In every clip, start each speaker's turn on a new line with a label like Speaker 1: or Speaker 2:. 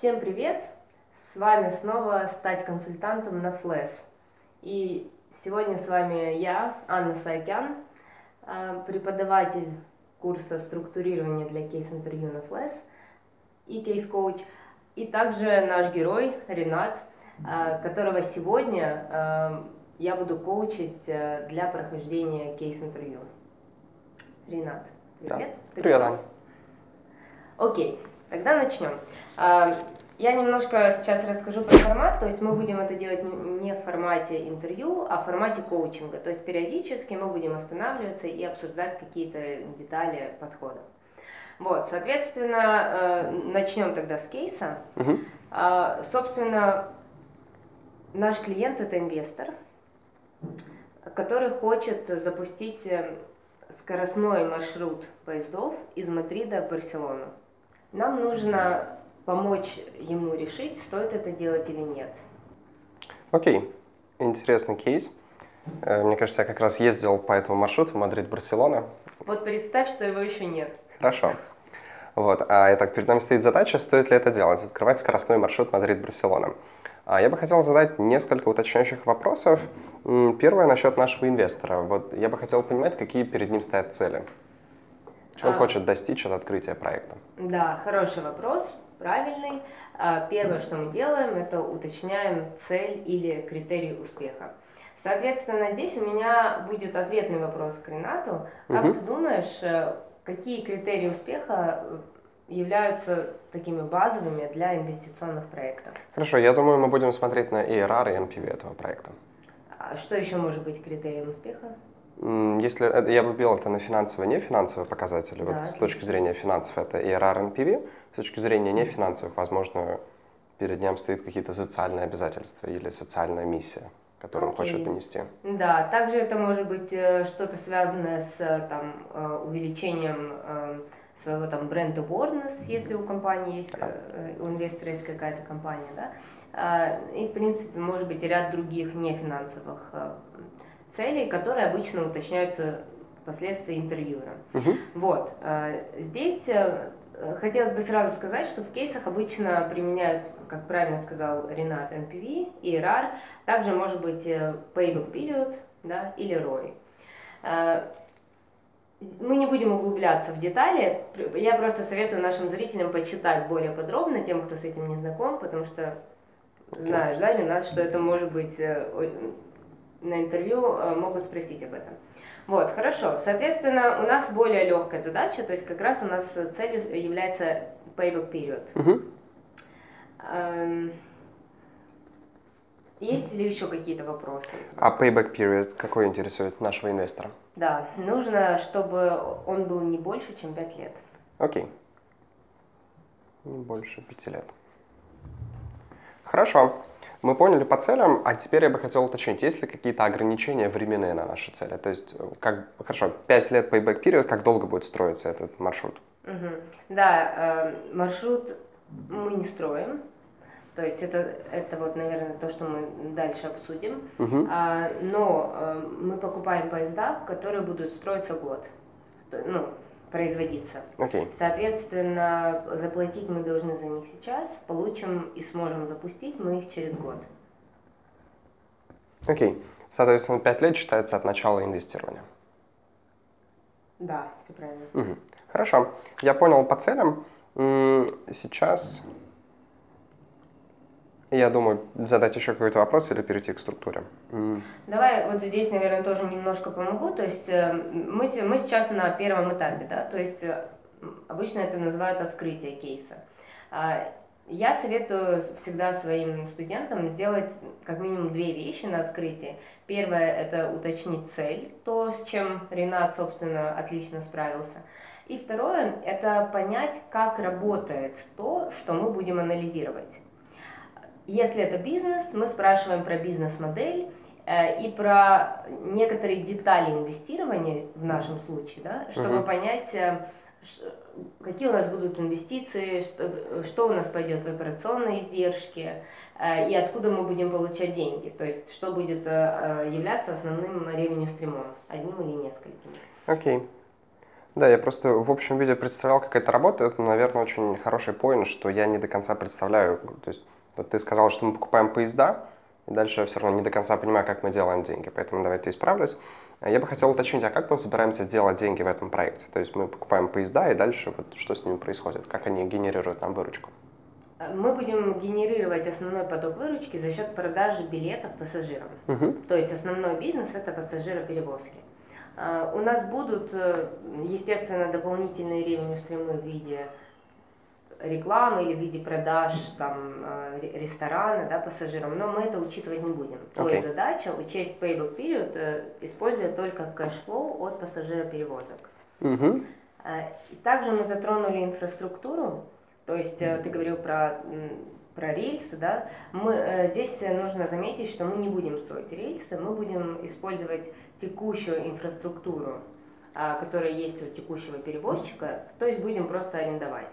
Speaker 1: Всем привет! С вами снова «Стать консультантом» на ФЛЭС. И сегодня с вами я, Анна Саакян, а, преподаватель курса структурирования для кейс-интервью на ФЛЭС и кейс-коуч, и также наш герой Ренат, а, которого сегодня а, я буду коучить для прохождения кейс-интервью. Ренат, привет.
Speaker 2: Да. Привет.
Speaker 1: Окей, тогда начнем. Я немножко сейчас расскажу про формат, то есть мы будем это делать не в формате интервью, а в формате коучинга. То есть периодически мы будем останавливаться и обсуждать какие-то детали подхода. Вот, соответственно, э, начнем тогда с кейса. Угу. Собственно, наш клиент это инвестор, который хочет запустить э, скоростной маршрут поездов из Мадрида в Барселону. Нам нужно помочь ему решить, стоит это делать или нет.
Speaker 2: Окей, okay. интересный кейс. Э, мне кажется, я как раз ездил по этому маршруту Мадрид-Барселона.
Speaker 1: Вот представь, что его еще нет.
Speaker 2: Хорошо. Вот. А итак, перед нами стоит задача, стоит ли это делать, открывать скоростной маршрут Мадрид-Барселона. А я бы хотел задать несколько уточняющих вопросов. Первое насчет нашего инвестора. Вот я бы хотел понимать, какие перед ним стоят цели. Чего а... хочет достичь от открытия проекта?
Speaker 1: Да, хороший вопрос правильный. А, первое, что мы делаем, это уточняем цель или критерий успеха. Соответственно, здесь у меня будет ответный вопрос к Ренату. Как угу. ты думаешь, э, какие критерии успеха э, являются такими базовыми для инвестиционных проектов?
Speaker 2: Хорошо, я думаю, мы будем смотреть на ERR и NPV этого проекта.
Speaker 1: А что еще может быть критерием успеха?
Speaker 2: Если э, я бы выбил это на финансовые, не финансовые показатели, да, вот с точки зрения финансов это ERR, NPV, с точки зрения не финансовых, возможно, перед ним стоит какие-то социальные обязательства или социальная миссия, которую okay. он хочет донести.
Speaker 1: Да, также это может быть э, что-то связанное с э, там, увеличением своего там бренд awareness, если у компании есть, у инвестора есть какая-то компания, да, а, и в принципе может быть ряд других нефинансовых целей, которые обычно уточняются впоследствии интервьюера. Угу. Вот. Э, здесь э, хотелось бы сразу сказать, что в кейсах обычно применяют, как правильно сказал Ренат, NPV, ERR, также может быть э, payback period да, или ROI. Мы не будем углубляться в детали, я просто советую нашим зрителям почитать более подробно, тем, кто с этим не знаком, потому что знаешь, да, Ренат, что это может быть на интервью э, могут спросить об этом. Вот, хорошо. Соответственно, у нас более легкая задача, то есть как раз у нас целью является payback period. Угу. Есть ли еще какие-то вопросы?
Speaker 2: А payback period какой интересует нашего инвестора?
Speaker 1: Да, нужно, чтобы он был не больше, чем 5 лет.
Speaker 2: Окей. Не больше 5 лет. Хорошо. Мы поняли по целям, а теперь я бы хотел уточнить, есть ли какие-то ограничения временные на наши цели? То есть, э, как, хорошо, 5 лет payback period, как долго будет строиться этот маршрут?
Speaker 1: Угу. Да, э, маршрут мы не строим, то есть это, это вот, наверное, то, что мы дальше обсудим. Угу. А, но э, мы покупаем поезда, которые будут строиться год. Ну, производиться.
Speaker 2: Okay.
Speaker 1: Соответственно, заплатить мы должны за них сейчас, получим и сможем запустить мы их через год.
Speaker 2: Окей. Okay. Соответственно, 5 лет считается от начала инвестирования.
Speaker 1: Да, все правильно.
Speaker 2: Угу. Хорошо. Я понял по целям. Сейчас я думаю, задать еще какой-то вопрос или перейти к структуре.
Speaker 1: Давай вот здесь, наверное, тоже немножко помогу. То есть э, мы, мы сейчас на первом этапе, да, то есть э, обычно это называют открытие кейса. А, я советую всегда своим студентам сделать как минимум две вещи на открытии. Первое – это уточнить цель, то, с чем Ренат, собственно, отлично справился. И второе – это понять, как работает то, что мы будем анализировать. Если это бизнес, мы спрашиваем про бизнес-модель э, и про некоторые детали инвестирования в нашем случае, да, чтобы угу. понять, э, какие у нас будут инвестиции, что, что у нас пойдет в операционные издержки э, и откуда мы будем получать деньги, то есть что будет являться основным ревеню стримом, одним или несколькими.
Speaker 2: Окей. Okay. Да, я просто в общем виде представлял, как это работает. Это, наверное, очень хороший поинт, что я не до конца представляю. То есть вот ты сказал, что мы покупаем поезда, и дальше я все равно не до конца понимаю, как мы делаем деньги. Поэтому давайте исправлюсь. Я бы хотел уточнить, а как мы собираемся делать деньги в этом проекте? То есть мы покупаем поезда, и дальше вот что с ними происходит? Как они генерируют нам выручку?
Speaker 1: Мы будем генерировать основной поток выручки за счет продажи билетов пассажирам.
Speaker 2: Угу.
Speaker 1: То есть основной бизнес это пассажироперевозки. А, у нас будут, э, естественно, дополнительные revenue стримы в виде рекламы или в виде продаж там, э, ресторана да, пассажирам, но мы это учитывать не будем. Okay. То есть задача учесть payback period, э, используя только cash flow от пассажироперевозок.
Speaker 2: Uh-huh.
Speaker 1: И также мы затронули инфраструктуру, то есть ты говорил про про рельсы, да, мы, э, здесь нужно заметить, что мы не будем строить рельсы, мы будем использовать текущую инфраструктуру, а, которая есть у текущего перевозчика, то есть будем просто арендовать.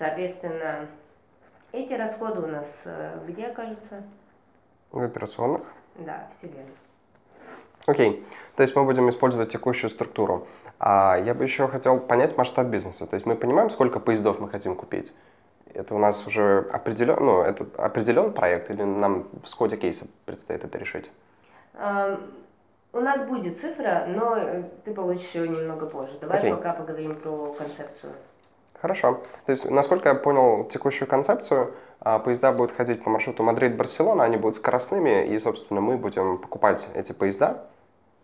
Speaker 1: Соответственно, эти расходы у нас э, где окажутся?
Speaker 2: В операционных.
Speaker 1: Да, все верно.
Speaker 2: Окей, то есть мы будем использовать текущую структуру. А я бы еще хотел понять масштаб бизнеса. То есть мы понимаем, сколько поездов мы хотим купить. Это у нас уже определен, ну, это определен проект или нам в сходе кейса предстоит это решить?
Speaker 1: У нас будет цифра, но э, ты получишь ее немного позже. Давай okay. пока поговорим про концепцию.
Speaker 2: Хорошо. То есть, насколько я понял текущую концепцию, а, поезда будут ходить по маршруту Мадрид-Барселона, они будут скоростными, и, собственно, мы будем покупать эти поезда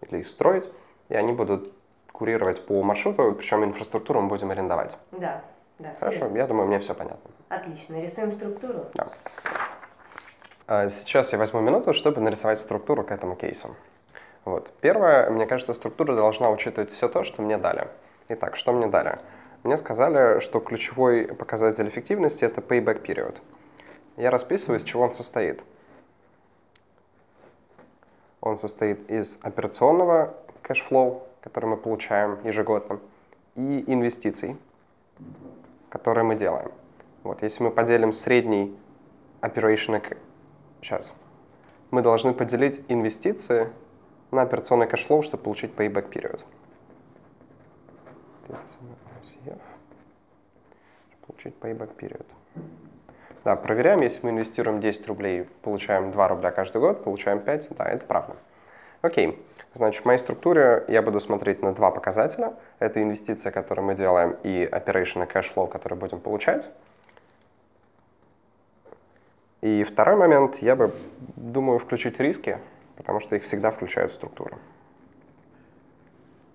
Speaker 2: или их строить, и они будут курировать по маршруту, причем инфраструктуру мы будем арендовать.
Speaker 1: Да. Да,
Speaker 2: Хорошо, я думаю, мне все понятно.
Speaker 1: Отлично. Рисуем структуру?
Speaker 2: Да. А, сейчас я возьму минуту, чтобы нарисовать структуру к этому кейсу. Вот. Первое, мне кажется, структура должна учитывать все то, что мне дали. Итак, что мне дали? Мне сказали, что ключевой показатель эффективности – это payback period. Я расписываю, из чего он состоит. Он состоит из операционного cash flow, который мы получаем ежегодно, и инвестиций, которые мы делаем. Вот, если мы поделим средний operation... Сейчас. Мы должны поделить инвестиции на операционный cash flow, чтобы получить payback period. Получить payback period. Да, проверяем, если мы инвестируем 10 рублей, получаем 2 рубля каждый год, получаем 5, да, это правда. Окей. Значит, в моей структуре я буду смотреть на два показателя. Это инвестиция, которую мы делаем, и operational cash flow, который будем получать. И второй момент, я бы, думаю, включить риски, потому что их всегда включают в структуру.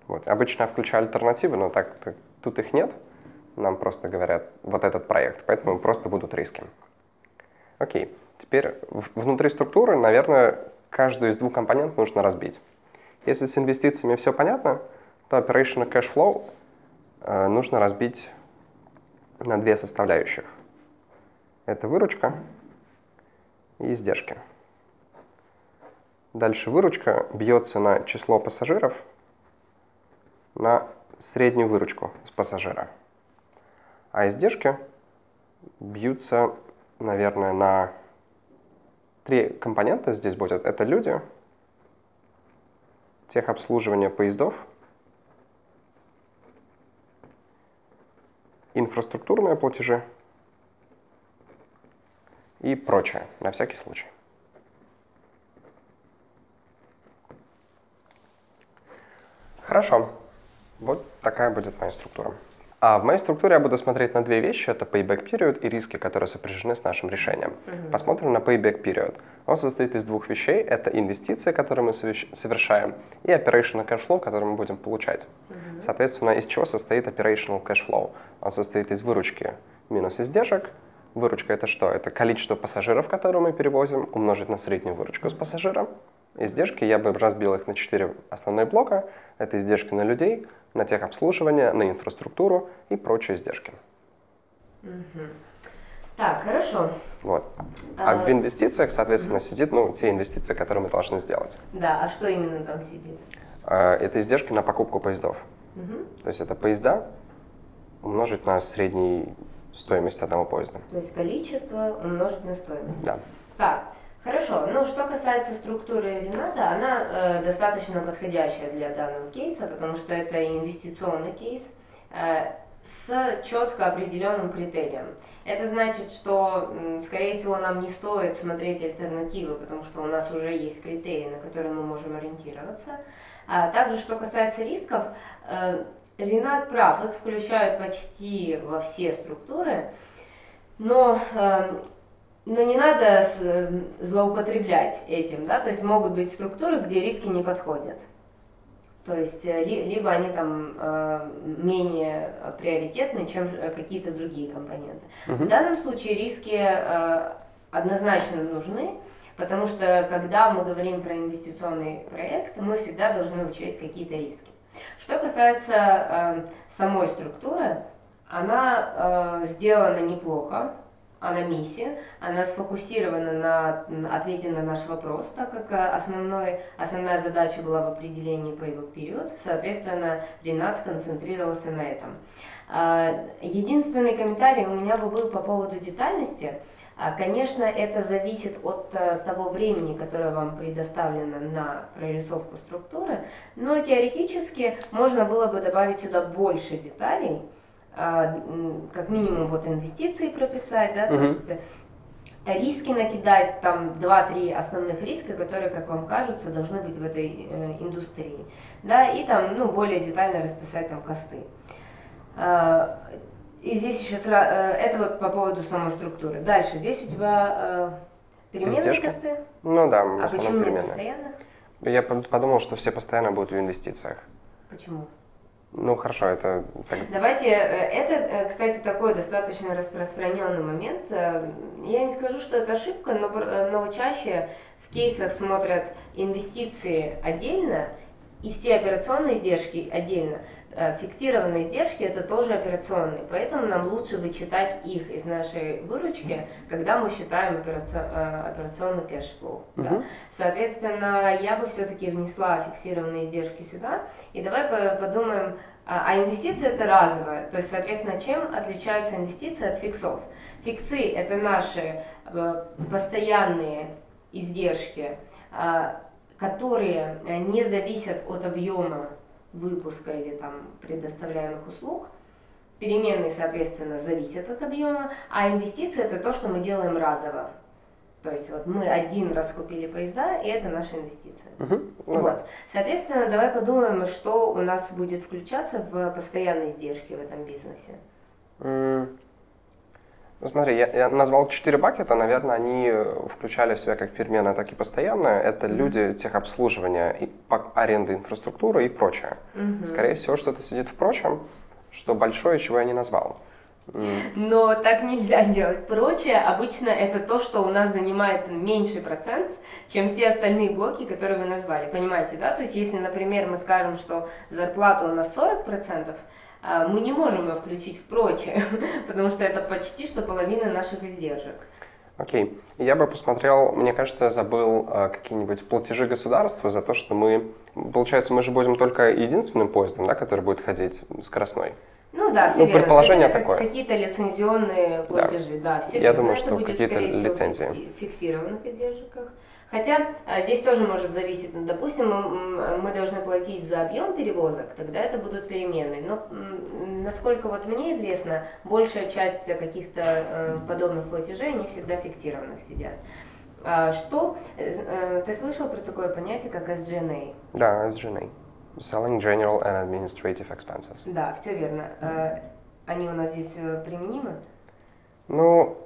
Speaker 2: Вот. Обычно я включаю альтернативы, но так тут их нет. Нам просто говорят, вот этот проект, поэтому просто будут риски. Окей, теперь внутри структуры, наверное, каждую из двух компонентов нужно разбить. Если с инвестициями все понятно, то Operational Cash Flow э, нужно разбить на две составляющих. Это выручка и издержки. Дальше выручка бьется на число пассажиров, на среднюю выручку с пассажира. А издержки бьются, наверное, на три компонента здесь будет. Это люди, техобслуживание поездов, инфраструктурные платежи и прочее, на всякий случай. Хорошо. Вот такая будет моя структура. А в моей структуре я буду смотреть на две вещи. Это payback period и риски, которые сопряжены с нашим решением. Mm-hmm. Посмотрим на payback period. Он состоит из двух вещей. Это инвестиции, которые мы совершаем, и operational cash flow, который мы будем получать. Mm-hmm. Соответственно, из чего состоит operational cash flow? Он состоит из выручки минус издержек. Выручка это что? Это количество пассажиров, которые мы перевозим, умножить на среднюю выручку с пассажиром. Издержки я бы разбил их на четыре основные блока. Это издержки на людей, на техобслуживание, на инфраструктуру и прочие издержки.
Speaker 1: Угу. Так, хорошо.
Speaker 2: Вот. А, а в инвестициях, соответственно, угу. сидит ну, те инвестиции, которые мы должны сделать.
Speaker 1: Да, а что именно там сидит?
Speaker 2: А, это издержки на покупку поездов.
Speaker 1: Угу.
Speaker 2: То есть это поезда умножить на среднюю стоимость одного поезда.
Speaker 1: То есть количество умножить на стоимость.
Speaker 2: Да.
Speaker 1: Так, Хорошо. Ну, что касается структуры Рената, она э, достаточно подходящая для данного кейса, потому что это инвестиционный кейс э, с четко определенным критерием. Это значит, что, скорее всего, нам не стоит смотреть альтернативы, потому что у нас уже есть критерии, на которые мы можем ориентироваться. А также, что касается рисков, э, Ренат прав, их включают почти во все структуры, но э, но не надо злоупотреблять этим, да, то есть могут быть структуры, где риски не подходят. То есть э, либо они там э, менее приоритетны, чем какие-то другие компоненты. Угу. В данном случае риски э, однозначно нужны, потому что когда мы говорим про инвестиционный проект, мы всегда должны учесть какие-то риски. Что касается самой структуры, она сделана неплохо, она миссия, она сфокусирована на ответе на наш вопрос, так как э, основной, основная задача была в определении payback период, соответственно, Ренат сконцентрировался на этом. А, единственный комментарий у меня бы был по поводу детальности. А, конечно, это зависит от э, того времени, которое вам предоставлено на прорисовку структуры, но теоретически можно было бы добавить сюда больше деталей, как минимум вот инвестиции прописать, да, угу. то, что ты риски накидать, там 2-3 основных риска, которые, как вам кажутся, должны быть в этой э, индустрии, да, и там, ну, более детально расписать там косты. Э, и здесь еще сразу, э, это вот по поводу самой структуры. Дальше, здесь у тебя э, переменные Издержка? косты?
Speaker 2: Ну да,
Speaker 1: А почему нет постоянных?
Speaker 2: Я подумал, что все постоянно будут в инвестициях.
Speaker 1: Почему?
Speaker 2: Ну хорошо, это...
Speaker 1: Давайте, э, это, э, кстати, такой достаточно распространенный момент. Э, я не скажу, что это ошибка, но, но чаще в кейсах смотрят инвестиции отдельно и все операционные издержки отдельно. Фиксированные издержки это тоже операционные, поэтому нам лучше вычитать их из нашей выручки, когда мы считаем операционный cash flow. Uh-huh. Да. Соответственно, я бы все-таки внесла фиксированные издержки сюда. И давай подумаем, а, а инвестиции это разовое, то есть, соответственно, чем отличаются инвестиции от фиксов? Фиксы это наши э, постоянные издержки, а, которые не зависят от объема выпуска или там предоставляемых услуг. Переменные, соответственно, зависят от объема, а инвестиции это то, что мы делаем разово. То есть вот мы один раз купили поезда, и это наша инвестиция. Угу. Вот. Соответственно, давай подумаем, что у нас будет включаться в постоянные издержки в этом бизнесе.
Speaker 2: Ну, смотри, я, я назвал четыре бакета, наверное, они включали в себя как переменное, так и постоянное. Это mm-hmm. люди техобслуживания, и аренды инфраструктуры и прочее. Mm-hmm. Скорее всего, что-то сидит в прочем, что большое, чего я не назвал.
Speaker 1: Но так нельзя делать. Прочее обычно это то, что у нас занимает меньший процент, чем все остальные блоки, которые вы назвали. Понимаете, да? То есть если, например, мы скажем, что зарплата у нас 40%, а, мы не можем ее включить в прочее, потому что это почти что половина наших издержек.
Speaker 2: Окей. Okay. Я бы посмотрел, мне кажется, я забыл э, какие-нибудь платежи государства за то, что мы, получается, мы же будем только единственным поездом, да, который будет ходить скоростной.
Speaker 1: Ну да, все
Speaker 2: ну,
Speaker 1: верно.
Speaker 2: предположение такое.
Speaker 1: Какие-то лицензионные платежи, да, да все
Speaker 2: Я думаю, что какие-то лицензии.
Speaker 1: В фиксированных издержках. Хотя а, здесь тоже может зависеть, ну, допустим, мы, мы должны платить за объем перевозок, тогда это будут переменные. Но насколько вот мне известно, большая часть каких-то э, подобных платежей, они всегда фиксированных сидят. А, что, э, э, ты слышал про такое понятие, как SGNA?
Speaker 2: Да, SGNA. Selling General and Administrative Expenses.
Speaker 1: Да, все верно. Э, они у нас здесь применимы?
Speaker 2: Ну,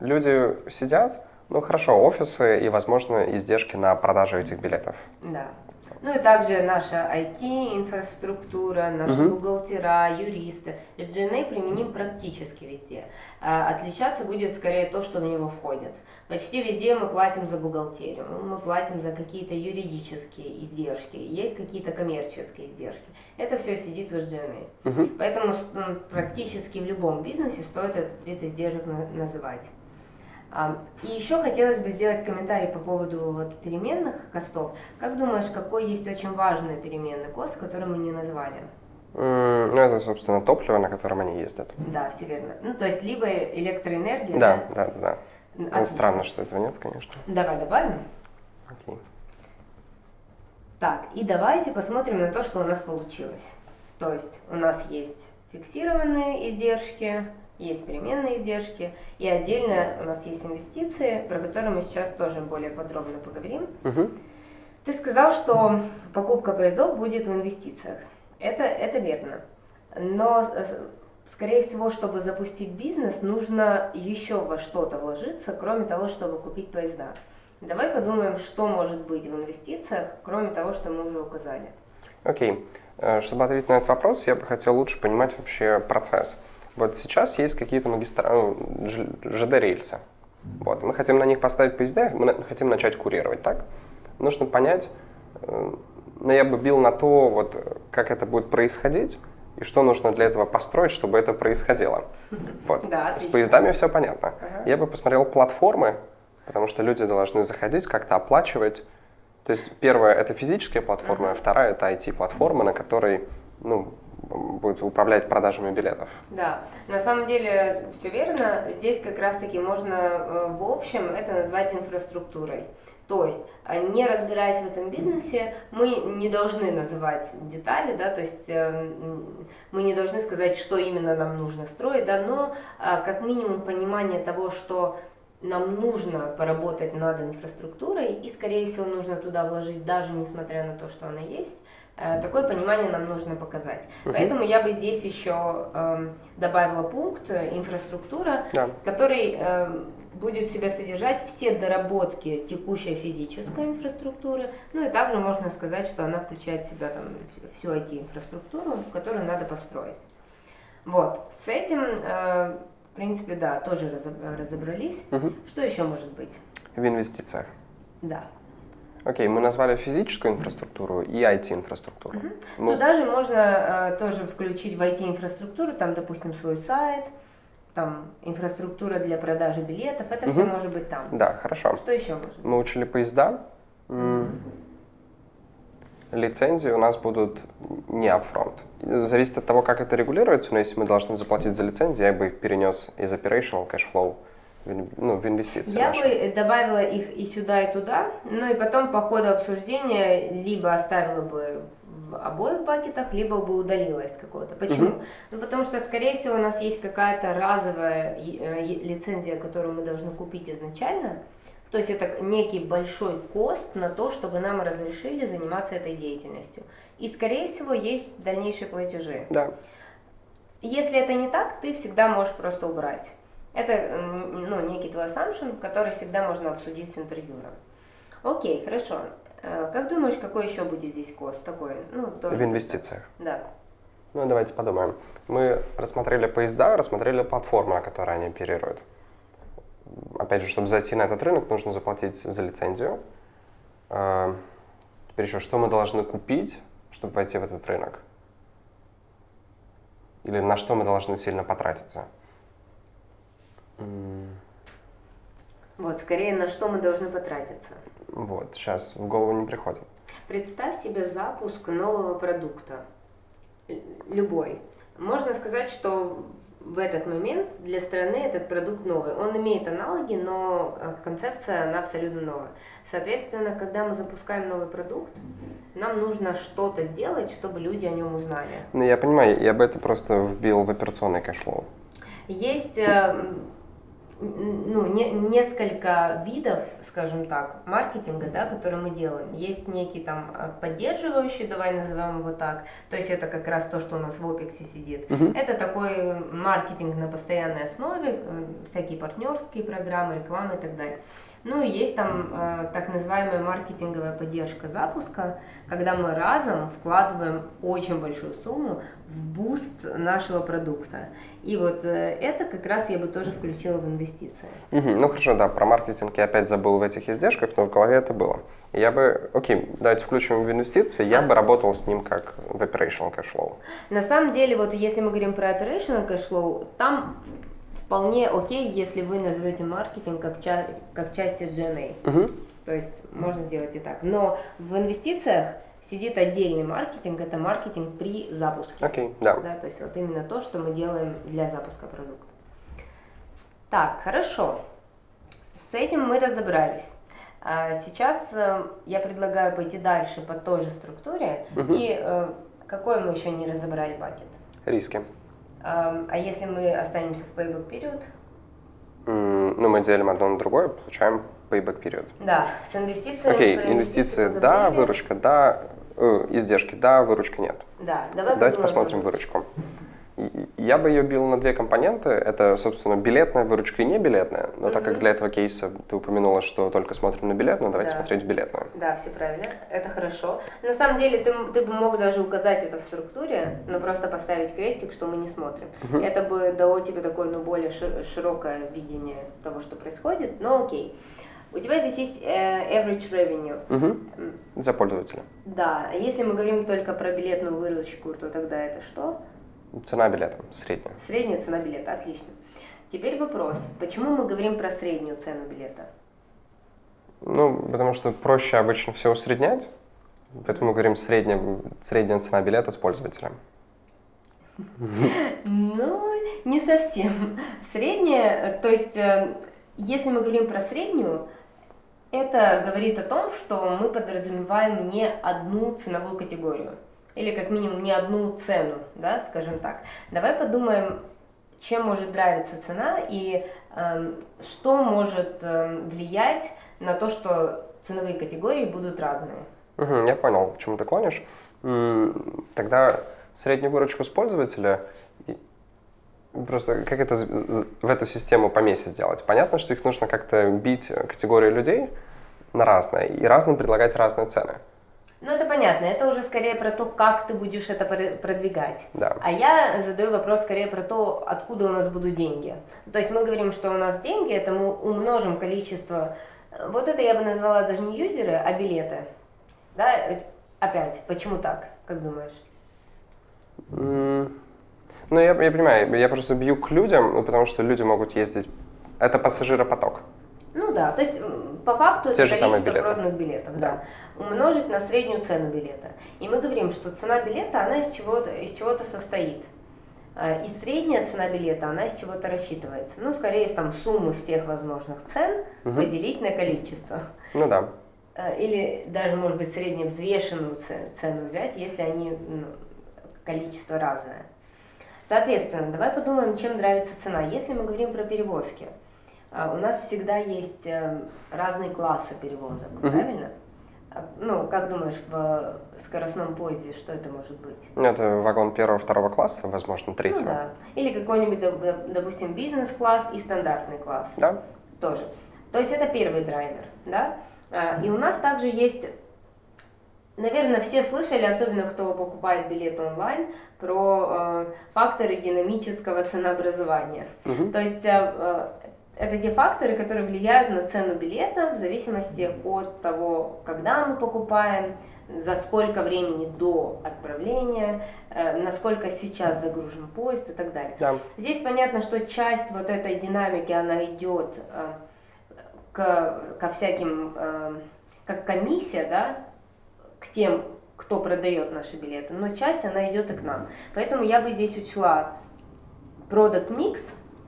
Speaker 2: люди сидят, ну хорошо, офисы и, возможно, издержки на продажу этих билетов.
Speaker 1: Да. Ну и также наша IT-инфраструктура, наши угу. бухгалтера, юристы. SGNA применим практически везде. А отличаться будет скорее то, что в него входит. Почти везде мы платим за бухгалтерию, мы платим за какие-то юридические издержки, есть какие-то коммерческие издержки. Это все сидит в SGNA. Угу. Поэтому практически в любом бизнесе стоит этот вид издержек называть. И еще хотелось бы сделать комментарий по поводу вот переменных костов. Как думаешь, какой есть очень важный переменный кост, который мы не назвали?
Speaker 2: Mm, ну, это, собственно, топливо, на котором они ездят.
Speaker 1: Да, все верно. Ну, то есть, либо электроэнергия.
Speaker 2: Да, да, да. да. Отлично. Странно, что этого нет, конечно.
Speaker 1: Давай добавим. Окей. Так, и давайте посмотрим на то, что у нас получилось. То есть у нас есть фиксированные издержки, есть переменные издержки, и отдельно у нас есть инвестиции, про которые мы сейчас тоже более подробно поговорим. Угу. Ты сказал, что покупка поездов будет в инвестициях. Это, это верно. Но, э, скорее всего, чтобы запустить бизнес, нужно еще во что-то вложиться, кроме того, чтобы купить поезда. Давай подумаем, что может быть в инвестициях, кроме того, что мы уже указали.
Speaker 2: Окей. Okay. Э, чтобы ответить на этот вопрос, я бы хотел лучше понимать вообще процесс. Вот сейчас есть какие-то магистрали, ну, ЖД-рельсы. Вот. Мы хотим на них поставить поезда, мы хотим начать курировать, так? Нужно понять, э, но я бы бил на то, вот, как это будет происходить, и что нужно для этого построить, чтобы это происходило. Вот. Да, С поездами все понятно. Ага. Я бы посмотрел платформы, потому что люди должны заходить, как-то оплачивать. То есть первая это физическая платформа, а вторая это IT-платформа, на которой ну, будет управлять продажами билетов.
Speaker 1: Да, на самом деле все верно. Здесь как раз-таки можно э, в общем это назвать инфраструктурой. То есть, э, не разбираясь в этом бизнесе, мы не должны называть детали, да, то есть э, мы не должны сказать, что именно нам нужно строить, да, но как минимум понимание того, что нам нужно поработать над инфраструктурой, и, скорее всего, нужно туда вложить, даже несмотря на то, что она есть, э, такое понимание нам нужно показать. Угу. Поэтому я бы здесь еще э, добавила пункт э, инфраструктура, да. который э, будет в себя содержать все доработки текущей физической инфраструктуры, ну и также можно сказать, что она включает в себя там всю IT-инфраструктуру, которую надо построить. Вот, с этим э, принципе, да, тоже разобрались. Угу. Что еще может быть?
Speaker 2: В инвестициях.
Speaker 1: Да.
Speaker 2: Окей, мы назвали физическую инфраструктуру и IT-инфраструктуру. Угу.
Speaker 1: Мы... Туда же можно э, тоже включить в IT-инфраструктуру, там, допустим, свой сайт, там, инфраструктура для продажи билетов, это угу. все может быть там.
Speaker 2: Да, хорошо.
Speaker 1: Что еще может?
Speaker 2: Мы учили поезда. Угу лицензии у нас будут не upfront. Зависит от того, как это регулируется, но если мы должны заплатить за лицензии, я бы их перенес из operational cash flow ну, в инвестиции.
Speaker 1: Я наши. бы добавила их и сюда, и туда, ну и потом по ходу обсуждения либо оставила бы в обоих пакетах, либо бы удалила из какого-то. Почему? Угу. Ну потому что, скорее всего, у нас есть какая-то разовая э, лицензия, которую мы должны купить изначально, то есть это некий большой кост на то, чтобы нам разрешили заниматься этой деятельностью. И, скорее всего, есть дальнейшие платежи.
Speaker 2: Да.
Speaker 1: Если это не так, ты всегда можешь просто убрать. Это ну, некий твой assumption, который всегда можно обсудить с интервьюером. Окей, хорошо. Э, как думаешь, какой еще будет здесь кост такой?
Speaker 2: Ну, тоже В инвестициях.
Speaker 1: Да.
Speaker 2: Ну, давайте подумаем. Мы рассмотрели поезда, рассмотрели платформы, на которые они оперируют опять же, чтобы зайти на этот рынок, нужно заплатить за лицензию. А, теперь еще, что мы должны купить, чтобы войти в этот рынок? Или на что мы должны сильно потратиться?
Speaker 1: Вот, скорее, на что мы должны потратиться.
Speaker 2: Вот, сейчас в голову не приходит.
Speaker 1: Представь себе запуск нового продукта. Любой. Можно сказать, что в этот момент для страны этот продукт новый. Он имеет аналоги, но э, концепция, она абсолютно новая. Соответственно, когда мы запускаем новый продукт, нам нужно что-то сделать, чтобы люди о нем узнали.
Speaker 2: Ну, я понимаю, я бы это просто вбил в операционный cash flow.
Speaker 1: Есть э, ну, не, несколько видов, скажем так, маркетинга, да, которые мы делаем. Есть некий там а, поддерживающий, давай назовем его так, то есть это как раз то, что у нас в опексе сидит. Uh-huh. Это такой маркетинг на постоянной основе, э, всякие партнерские программы, рекламы и так далее. Ну и есть там э, так называемая маркетинговая поддержка запуска, когда мы разом вкладываем очень большую сумму в boost нашего продукта. И вот э, это как раз я бы тоже включила в инвестиции.
Speaker 2: Угу. Ну хорошо, да, про маркетинг я опять забыл в этих издержках, но в голове это было. Я бы, окей, давайте включим в инвестиции, я а. бы работал с ним как в operational cash flow.
Speaker 1: На самом деле, вот если мы говорим про operational cash flow, там вполне окей, если вы назовете маркетинг как, ча- как часть SGNA. Угу. То есть можно сделать и так. Но в инвестициях сидит отдельный маркетинг, это маркетинг при запуске.
Speaker 2: Окей, okay, да.
Speaker 1: да. То есть вот именно то, что мы делаем для запуска продукта. Так, хорошо. С этим мы разобрались. А сейчас э, я предлагаю пойти дальше по той же структуре.
Speaker 2: Мгм.
Speaker 1: И э, какой мы еще не разобрали пакет?
Speaker 2: Риски.
Speaker 1: А, если мы останемся в payback период?
Speaker 2: Ну, мы делим одно на другое, получаем payback период.
Speaker 1: Да, с инвестициями.
Speaker 2: Окей, инвестиции
Speaker 1: инвестиции
Speaker 2: да, выручка да, издержки да, выручка нет.
Speaker 1: Да, давай
Speaker 2: Давайте посмотрим выручку. Я бы ее бил на две компоненты. Это, собственно, билетная выручка и не билетная. Но так как для этого кейса ты упомянула, что только смотрим на билетную, давайте
Speaker 1: Да.
Speaker 2: смотреть билетную.
Speaker 1: Да, все правильно. Это хорошо. На самом деле ты, ты бы мог даже указать это в структуре, но просто поставить крестик, что мы не смотрим.
Speaker 2: Мгм.
Speaker 1: Это бы дало тебе такое, ну, более ши- широкое видение того, что происходит. Но окей. У тебя здесь есть э, average revenue. М,
Speaker 2: За пользователя.
Speaker 1: Да, если мы говорим только про билетную выручку, то тогда это что?
Speaker 2: Цена билета средняя.
Speaker 1: Средняя цена билета, отлично. Теперь вопрос, почему мы говорим про среднюю цену билета?
Speaker 2: Ну, потому что проще обычно все усреднять, поэтому мы говорим средняя, средняя цена билета с пользователем.
Speaker 1: Ну, не совсем. Средняя, э, то есть, э, если мы говорим про среднюю, это говорит о том, что мы подразумеваем не одну ценовую категорию. Или как минимум не одну цену, да, скажем так. Давай подумаем, чем может нравиться цена и эм, что может эм, влиять на то, что ценовые категории будут разные.
Speaker 2: Мгм, я понял, к чему ты клонишь. Тогда среднюю выручку с пользователя просто как это в эту систему поместить сделать? Понятно, что их нужно как-то бить э, категории людей на разные и разным предлагать разные цены.
Speaker 1: Ну, это понятно, это уже скорее про то, как ты будешь это пр- продвигать.
Speaker 2: Да.
Speaker 1: А я задаю вопрос скорее про то, откуда у нас будут деньги. То есть мы говорим, что у нас деньги, это мы умножим количество, э, вот это я бы назвала даже не юзеры, а билеты. Да, опять, почему так, как думаешь?
Speaker 2: Ну, я, я понимаю, я просто бью к людям, ну, потому что люди могут ездить. Это пассажиропоток.
Speaker 1: Ну да, то есть по факту
Speaker 2: Те
Speaker 1: это количество
Speaker 2: билеты.
Speaker 1: проданных билетов, да. Умножить на среднюю цену билета. И мы говорим, что цена билета, она из чего-то, из чего-то состоит. А, И средняя цена билета, она из чего-то рассчитывается. Ну, скорее, из там суммы всех возможных цен
Speaker 2: Мгм.
Speaker 1: поделить на количество.
Speaker 2: Ну да.
Speaker 1: А, Или даже, может быть, средневзвешенную це- цену взять, если они, ну, количество разное. Соответственно, давай подумаем, чем нравится цена. Если мы говорим про перевозки, а, у нас всегда есть э, разные классы перевозок,
Speaker 2: Мгм.
Speaker 1: правильно? А, Ну, как думаешь, в скоростном поезде что это может быть?
Speaker 2: Ну, это вагон первого, второго класса, возможно,
Speaker 1: Ну
Speaker 2: третьего.
Speaker 1: да. Или какой-нибудь, доп- доп- допустим, бизнес-класс и стандартный класс.
Speaker 2: Да?
Speaker 1: тоже. То есть это первый драйвер, да? А, И у нас также есть, наверное, все слышали, особенно кто покупает билет онлайн, про э, факторы динамического ценообразования.
Speaker 2: Мгм.
Speaker 1: То есть э, э, это те факторы, которые влияют на цену билета в зависимости от того, когда мы покупаем, за сколько времени до отправления, э, насколько сейчас загружен поезд и так далее.
Speaker 2: Да.
Speaker 1: Здесь понятно, что часть вот этой динамики, она идет э, к, ко всяким, как комиссия, да, к тем, кто продает наши билеты, но часть, она идет и к нам. Поэтому я бы здесь учла product mix,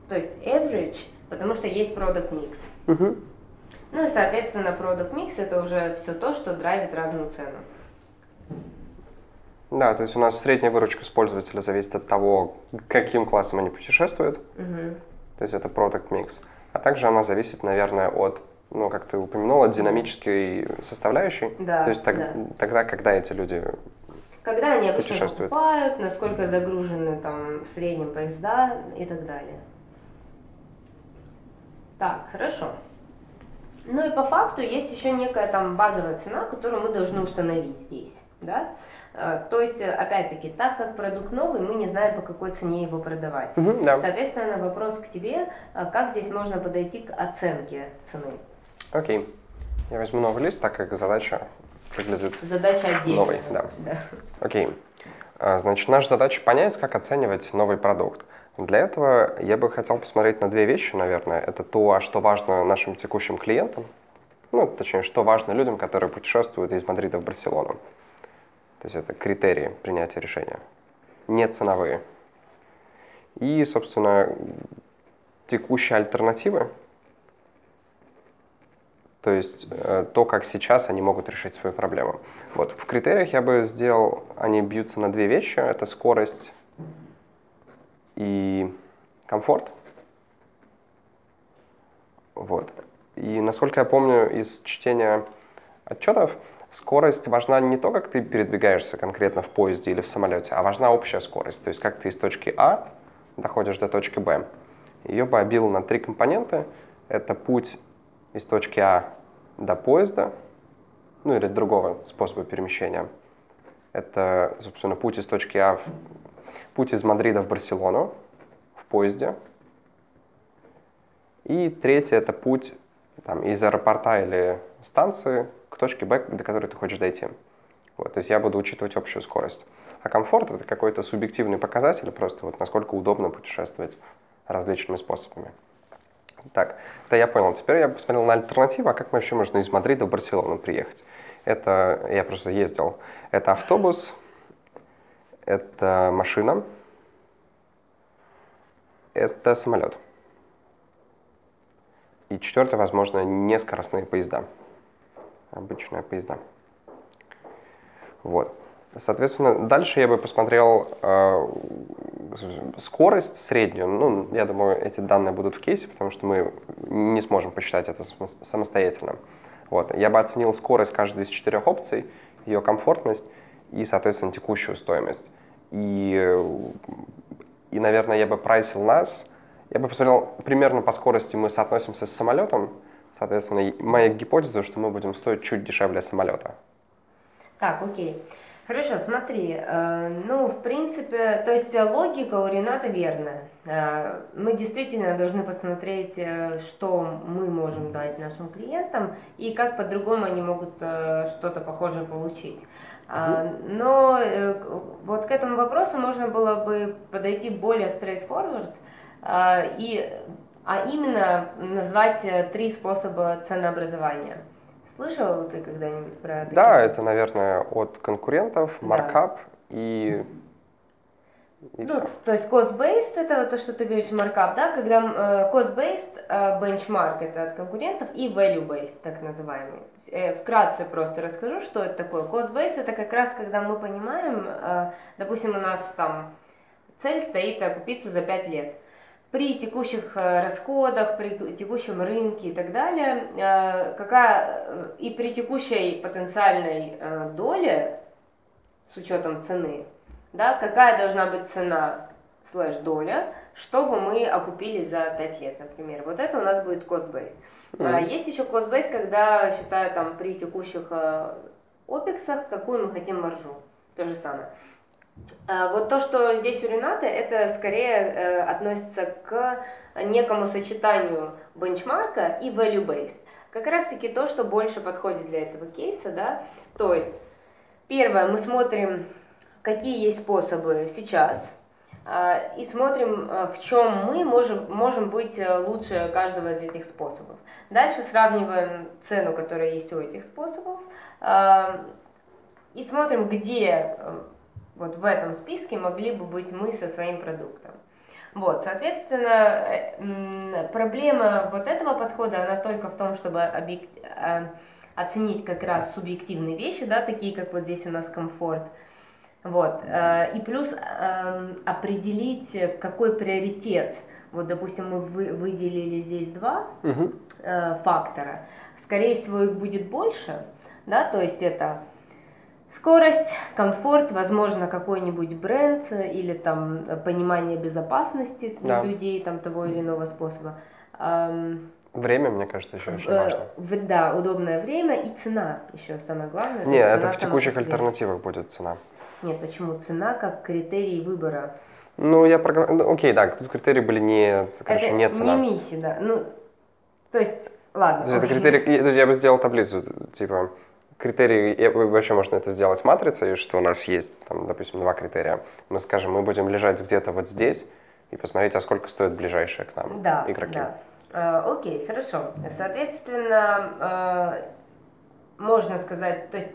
Speaker 1: то есть average, потому что есть product mix.
Speaker 2: Мгм.
Speaker 1: Ну и, соответственно, product mix это уже все то, что драйвит разную цену.
Speaker 2: Да, то есть у нас средняя выручка с пользователя зависит от того, каким классом они путешествуют.
Speaker 1: Мгм.
Speaker 2: То есть это product mix. А также она зависит, наверное, от, ну, как ты упомянула, динамической составляющей.
Speaker 1: Да,
Speaker 2: То есть так-
Speaker 1: да.
Speaker 2: тогда, когда эти люди...
Speaker 1: Когда они обычно
Speaker 2: Путешествуют.
Speaker 1: покупают, насколько загружены там в среднем поезда и так далее. Так, хорошо. Ну и по факту есть еще некая там базовая цена, которую мы должны установить здесь, да? Э, То есть, опять-таки, так как продукт новый, мы не знаем, по какой цене его продавать.
Speaker 2: Мгм, да,
Speaker 1: Соответственно, вопрос к тебе, э, как здесь можно подойти к оценке цены?
Speaker 2: Окей. Я возьму новый лист, так как задача выглядит
Speaker 1: Задача отдельная.
Speaker 2: Новый, да. Окей. А, Значит, наша задача понять, как оценивать новый продукт. Для этого я бы хотел посмотреть на две вещи, наверное. Это то, а что важно нашим текущим клиентам, ну, точнее, что важно людям, которые путешествуют из Мадрида в Барселону. То есть это критерии принятия решения, не ценовые. И, собственно, текущие альтернативы, то есть э, то, как сейчас они могут решить свою проблему. Вот. В критериях я бы сделал, они бьются на две вещи. Это скорость и комфорт. Вот. И насколько я помню из чтения отчетов, скорость важна не то, как ты передвигаешься конкретно в поезде или в самолете, а важна общая скорость. То есть как ты из точки А доходишь до точки Б. Ее бы обил на три компонента. Это путь из точки А до поезда, ну или другого способа перемещения. Это, собственно, путь из точки А, в... путь из Мадрида в Барселону в поезде. И третье — это путь там, из аэропорта или станции к точке Б, до которой ты хочешь дойти. Вот, то есть я буду учитывать общую скорость. А комфорт — это какой-то субъективный показатель, просто вот насколько удобно путешествовать различными способами. Так, это я понял. Теперь я посмотрел на альтернативу, а как вообще можно из Мадрида в Барселону приехать. Это, я просто ездил. Это автобус, это машина, это самолет. И четвертое, возможно, нескоростные поезда. Обычные поезда. Вот. Соответственно, дальше я бы посмотрел э, скорость среднюю. Ну, я думаю, эти данные будут в кейсе, потому что мы не сможем посчитать это самостоятельно. Вот. Я бы оценил скорость каждой из четырех опций, ее комфортность и, соответственно, текущую стоимость. И, и наверное, я бы прайсил нас. Я бы посмотрел примерно по скорости мы соотносимся с самолетом. Соответственно, моя гипотеза, что мы будем стоить чуть дешевле самолета.
Speaker 1: Так, окей. Хорошо, смотри, э, ну, в принципе, то есть логика у Рената верная. Э, мы действительно должны посмотреть, э, что мы можем дать нашим клиентам и как по-другому они могут что-то похожее получить. Но вот к этому вопросу можно было бы подойти более straightforward и а именно назвать три способа ценообразования. Слышал ты когда-нибудь про
Speaker 2: такие? Да, это, наверное, от конкурентов, маркап и...
Speaker 1: и ну, то есть cost-based это то, что ты говоришь, маркап, да, когда э, cost-based э, benchmark это от конкурентов и value-based, так называемый. Э, вкратце просто расскажу, что это такое. Cost-based это как раз, когда мы понимаем, э, допустим, у нас там цель стоит окупиться за 5 лет при текущих э, расходах, при текущем рынке и так далее, э, какая э, и при текущей потенциальной доле, с учетом цены, да, какая должна быть цена слэш доля, чтобы мы окупили за 5 лет, например. Вот это у нас будет cost-based. Mm-hmm. Есть еще cost-based, когда считаю там при текущих опексах, какую мы хотим маржу. То же самое. А, вот то, что здесь у Рената, это скорее э, относится к некому сочетанию бенчмарка и value base. Как раз таки то, что больше подходит для этого кейса, да. То есть, первое, мы смотрим, какие есть способы сейчас, а, и смотрим, э, в чем мы можем, можем быть э, лучше каждого из этих способов. Дальше сравниваем цену, которая есть у этих способов, и смотрим, где вот в этом списке могли бы быть мы со своим продуктом. Вот, соответственно, э, проблема вот этого подхода, она только в том, чтобы объект, э, оценить как раз субъективные вещи, да, такие как вот здесь у нас комфорт. Вот, э, и плюс определить, какой приоритет. Вот, допустим, мы выделили здесь два угу. фактора. Скорее всего, их будет больше, да, то есть это Скорость, комфорт, возможно, какой-нибудь бренд или там понимание безопасности да. людей там того или иного способа.
Speaker 2: Время, мне кажется, еще очень э,
Speaker 1: важно. Да, удобное время и цена еще самое главное.
Speaker 2: Нет, это в текущих альтернативах будет цена.
Speaker 1: Нет, почему цена как критерий выбора?
Speaker 2: Ну, я программ... Ну, окей, да, тут критерии были не, короче, это не цена.
Speaker 1: Не миссия, да. Ну, то есть, ладно.
Speaker 2: То есть, это критерий, то есть я бы сделал таблицу, типа, критерии, вообще можно это сделать матрицей, что у нас есть, там, допустим, два критерия. Мы скажем, мы будем лежать где-то вот здесь и посмотреть, а сколько стоят ближайшие к нам
Speaker 1: да,
Speaker 2: игроки.
Speaker 1: Да. Э, окей, хорошо. Соответственно, э, можно сказать, то есть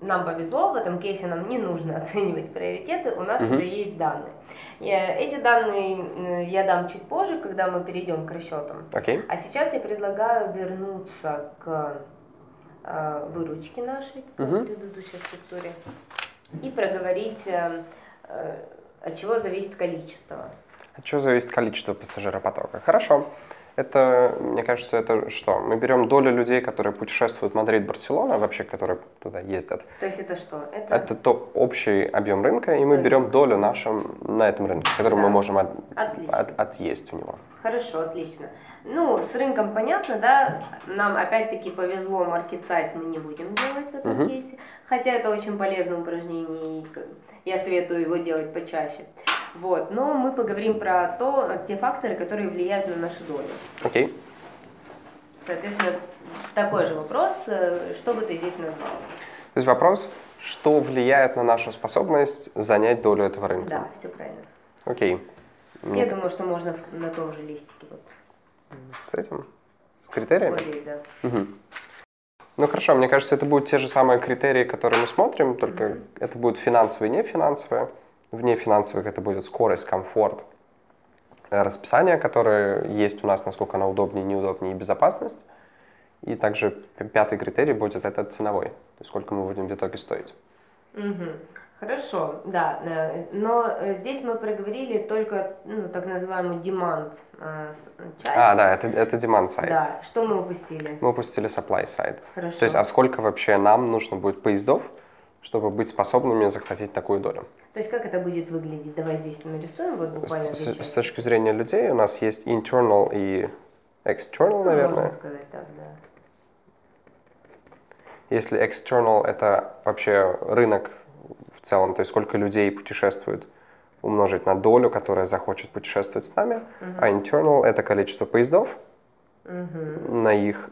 Speaker 1: нам повезло, в этом кейсе нам не нужно оценивать приоритеты, у нас
Speaker 2: Мгм.
Speaker 1: уже есть данные. Э, Эти данные э, я дам чуть позже, когда мы перейдем к расчетам.
Speaker 2: Окей.
Speaker 1: А сейчас я предлагаю вернуться к э, выручке нашей, к
Speaker 2: Мгм.
Speaker 1: предыдущей структуре, и проговорить, э, э, от чего зависит количество.
Speaker 2: От чего зависит количество пассажиропотока? Хорошо. Это, мне кажется, это что? Мы берем долю людей, которые путешествуют Мадрид-Барселона, вообще, которые туда ездят.
Speaker 1: То есть это что? Это,
Speaker 2: Это то общий объем рынка, и мы берем долю нашем на этом рынке, которую
Speaker 1: Да.
Speaker 2: мы можем от-
Speaker 1: отлично.
Speaker 2: от- отъесть у него.
Speaker 1: Хорошо, отлично. Ну, с рынком понятно, да, нам опять-таки повезло, size мы не будем делать в этом
Speaker 2: Мгм.
Speaker 1: кейсе, хотя это очень полезное упражнение, и я советую его делать почаще. Вот, но мы поговорим про то, те факторы, которые влияют на нашу долю.
Speaker 2: Окей.
Speaker 1: Соответственно, такой же вопрос, э, что бы ты здесь назвал?
Speaker 2: То есть вопрос, что влияет на нашу способность занять долю этого рынка?
Speaker 1: Да, все правильно.
Speaker 2: Окей.
Speaker 1: Я думаю, что можно на том же листике, вот,
Speaker 2: С этим? С критериями?
Speaker 1: здесь, да.
Speaker 2: Мгм. Ну хорошо, мне кажется, это будут те же самые критерии, которые мы смотрим, только
Speaker 1: Мгм.
Speaker 2: это будут финансовые и нефинансовые. Вне финансовых это будет скорость, комфорт, э, расписание, которое есть у нас, насколько оно удобнее, неудобнее и безопасность. И также пятый критерий будет это ценовой, то есть сколько мы будем в итоге стоить.
Speaker 1: Мгм. Хорошо, да, э, но э, здесь мы проговорили только ну, так называемую demand часть.
Speaker 2: А, да, это, это demand side.
Speaker 1: Да, что мы упустили?
Speaker 2: Мы упустили supply side.
Speaker 1: Хорошо.
Speaker 2: То есть, а сколько вообще нам нужно будет поездов, чтобы быть способными захватить такую долю?
Speaker 1: То есть как это будет выглядеть? Давай здесь нарисуем вот буквально
Speaker 2: С, с- точки зрения людей у нас есть internal и external,
Speaker 1: Ну,
Speaker 2: наверное.
Speaker 1: Можно сказать так, да.
Speaker 2: Если external это вообще рынок в целом, то есть сколько людей путешествует, умножить на долю, которая захочет путешествовать с нами, а internal это количество поездов
Speaker 1: Мгм.
Speaker 2: на их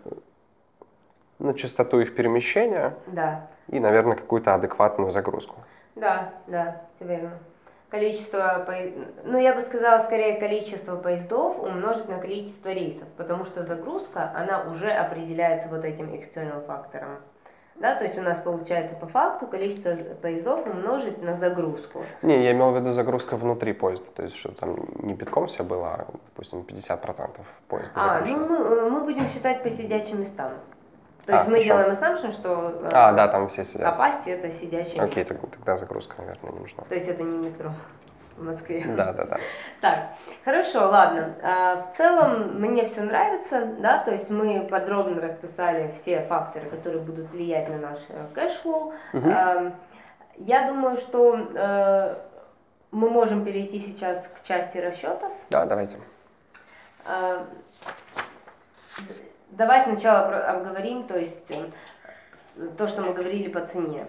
Speaker 2: на частоту их перемещения
Speaker 1: Да,
Speaker 2: и, наверное, какую-то адекватную загрузку.
Speaker 1: да, да, все верно. Количество, поe- ну я бы сказала скорее количество поездов умножить на количество рейсов, потому что загрузка, она уже определяется вот этим external фактором. Да, то есть у нас получается по факту количество поездов умножить на загрузку.
Speaker 2: Не, я имел в виду загрузка внутри поезда, то есть чтобы там не битком все было, а, допустим, 50% поезда
Speaker 1: А,
Speaker 2: загружено.
Speaker 1: ну мы, э, мы будем считать по сидячим местам. То
Speaker 2: А,
Speaker 1: есть мы
Speaker 2: хорошо.
Speaker 1: делаем assumption, что э,
Speaker 2: А, да, там все сидят.
Speaker 1: capacity это сидящее
Speaker 2: Окей,
Speaker 1: место.
Speaker 2: тогда загрузка, наверное, не нужна.
Speaker 1: То есть это не метро в Москве.
Speaker 2: Да, да, да.
Speaker 1: Так, хорошо, ладно. А, В целом мне все нравится, да, то есть мы подробно расписали все факторы, которые будут влиять на наш э,
Speaker 2: cash
Speaker 1: flow. Я думаю, что э, мы можем перейти сейчас к части расчетов.
Speaker 2: Да, давайте.
Speaker 1: Давай сначала обговорим, то есть э, то, что мы говорили по цене.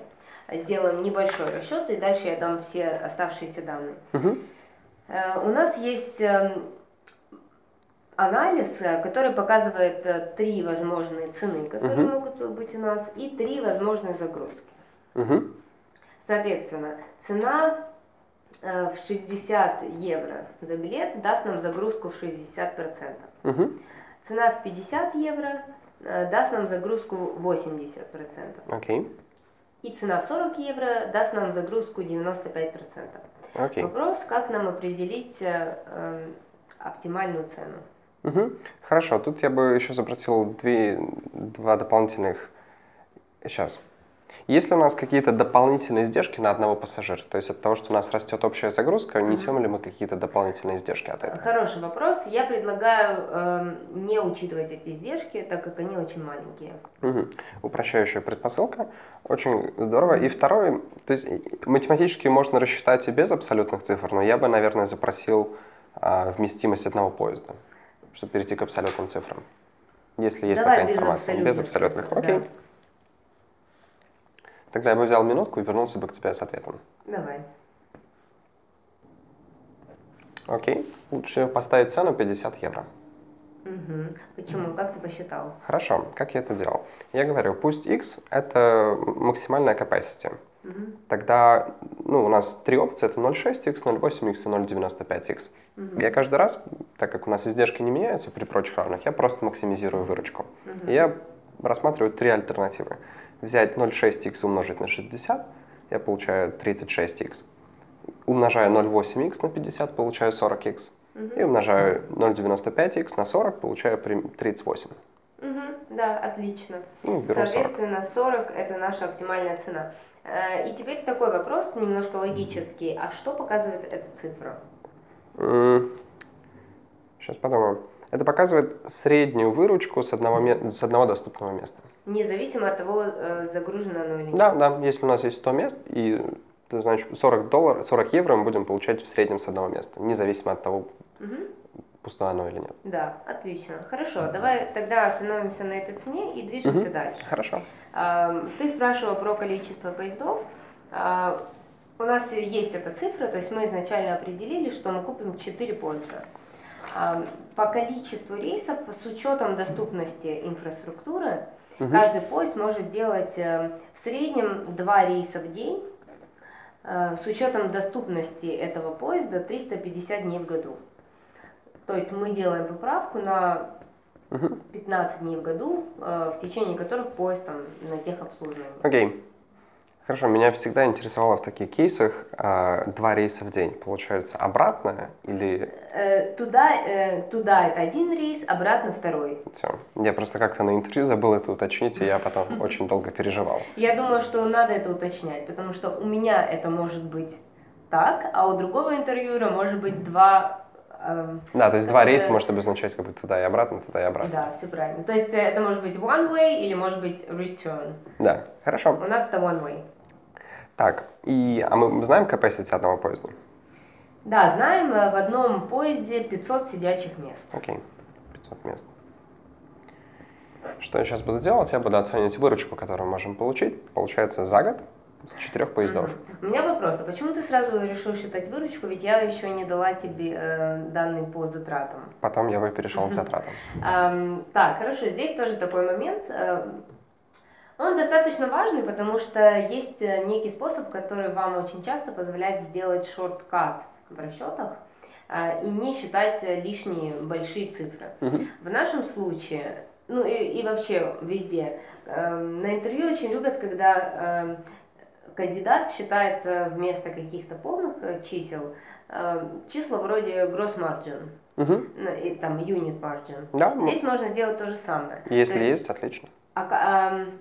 Speaker 1: Сделаем небольшой расчет, и дальше я дам все оставшиеся данные. Э, У нас есть эм, анализ, э, который показывает э, три возможные цены, которые
Speaker 2: Мгм.
Speaker 1: могут быть у нас, и три возможные загрузки.
Speaker 2: Мгм.
Speaker 1: Соответственно, цена в 60 евро за билет даст нам загрузку в 60%.
Speaker 2: Мгм.
Speaker 1: Цена в 50 евро э, даст нам загрузку 80%.
Speaker 2: Окей.
Speaker 1: И цена в 40 евро даст нам загрузку 95%.
Speaker 2: Окей.
Speaker 1: Вопрос, как нам определить э, э, оптимальную цену.
Speaker 2: Мгм. Хорошо, тут я бы еще запросил две, два дополнительных. Сейчас. Есть ли у нас какие-то дополнительные издержки на одного пассажира? То есть от того, что у нас растет общая загрузка, несем ли мы какие-то дополнительные издержки от этого?
Speaker 1: Хороший вопрос. Я предлагаю э, не учитывать эти издержки, так как они очень маленькие.
Speaker 2: Мгм. Упрощающая предпосылка. Очень здорово. И второй, то есть и- математически можно рассчитать и без абсолютных цифр, но я бы, наверное, запросил а, вместимость одного поезда, чтобы перейти к абсолютным цифрам. Если есть
Speaker 1: Давай
Speaker 2: такая
Speaker 1: без
Speaker 2: информация. Без
Speaker 1: абсолютных
Speaker 2: абсолютных.
Speaker 1: цифр,
Speaker 2: Окей.
Speaker 1: да.
Speaker 2: Тогда я бы взял минутку и вернулся бы к тебе с ответом.
Speaker 1: Давай.
Speaker 2: Окей. Лучше поставить цену 50 евро.
Speaker 1: Мгм. Почему? Как ты посчитал?
Speaker 2: Хорошо. Как я это делал? Я говорю, пусть x это максимальная capacity.
Speaker 1: Мгм.
Speaker 2: Тогда ну, у нас три опции. Это 0,6x, 0,8x и 0,95x.
Speaker 1: Мгм.
Speaker 2: Я каждый раз, так как у нас издержки не меняются при прочих равных, я просто максимизирую выручку.
Speaker 1: Мгм.
Speaker 2: И я рассматриваю три альтернативы. Взять 0,6х умножить на 60, я получаю 36х. Умножаю 0,8х на 50, получаю 40х. И умножаю 0,95х на 40, получаю при- 38.
Speaker 1: Мгм, да, отлично.
Speaker 2: Ну, беру 40.
Speaker 1: Соответственно, 40 это наша оптимальная цена. Э, И теперь такой вопрос, немножко логический. А что показывает эта цифра?
Speaker 2: Сейчас подумаем. Это показывает среднюю выручку с одного, с одного доступного места.
Speaker 1: Независимо от того, э, загружено оно или нет.
Speaker 2: Да, да, если у нас есть 100 мест, и значит 40, долларов, 40 евро мы будем получать в среднем с одного места, независимо от того,
Speaker 1: Мгм.
Speaker 2: пустое оно или нет.
Speaker 1: Да, отлично. Хорошо, давай тогда остановимся на этой цене и движемся
Speaker 2: Мгм.
Speaker 1: дальше.
Speaker 2: Хорошо.
Speaker 1: Ты спрашивал про количество поездов. А, У нас есть эта цифра, то есть мы изначально определили, что мы купим 4 поезда. По количеству рейсов с учетом доступности инфраструктуры
Speaker 2: Мгм.
Speaker 1: каждый поезд может делать э, в среднем 2 рейса в день. Э, С учетом доступности этого поезда 350 дней в году. То есть мы делаем поправку на
Speaker 2: Мгм.
Speaker 1: 15 дней в году, э, в течение которых поезд там на техобслуживании.
Speaker 2: Окей. Хорошо, меня всегда интересовало в таких кейсах а, два рейса в день. Получается обратно или
Speaker 1: Э, Туда, э, туда это один рейс, обратно второй.
Speaker 2: все? Я просто как-то на интервью забыл это уточнить, и я потом очень долго переживал.
Speaker 1: Я думаю, что надо это уточнять, потому что у меня это может быть так, а у другого интервьюера может быть два... эм,
Speaker 2: Да, то есть два рейса может обозначать как бы туда и обратно, туда и обратно.
Speaker 1: Да, все правильно. То есть э, это может быть one way или может быть return.
Speaker 2: Да, хорошо.
Speaker 1: У нас это one way.
Speaker 2: Так, и, а мы знаем capacity одного поезда?
Speaker 1: Да, знаем, э, в одном поезде 500 сидячих мест.
Speaker 2: Окей, 500 мест. Что я сейчас буду делать? Я буду оценивать выручку, которую мы можем получить. Получается за год с четырех поездов.
Speaker 1: Мгм. У меня вопрос, а почему ты сразу решил считать выручку, ведь я еще не дала тебе э, данные по затратам?
Speaker 2: Потом я бы перешел к
Speaker 1: Мгм.
Speaker 2: затратам.
Speaker 1: Ам, так, хорошо, здесь тоже такой момент. Эм, Он достаточно важный, потому что есть э, некий способ, который вам очень часто позволяет сделать шорткат в расчетах э, и не считать лишние большие цифры. В нашем случае, ну и, и вообще везде, эм, на интервью очень любят, когда эм, кандидат считает э, вместо каких-то полных чисел числа вроде gross margin, ну, и там unit margin.
Speaker 2: Да,
Speaker 1: Здесь можно сделать то же самое.
Speaker 2: если
Speaker 1: То
Speaker 2: есть, отлично.
Speaker 1: А, ам,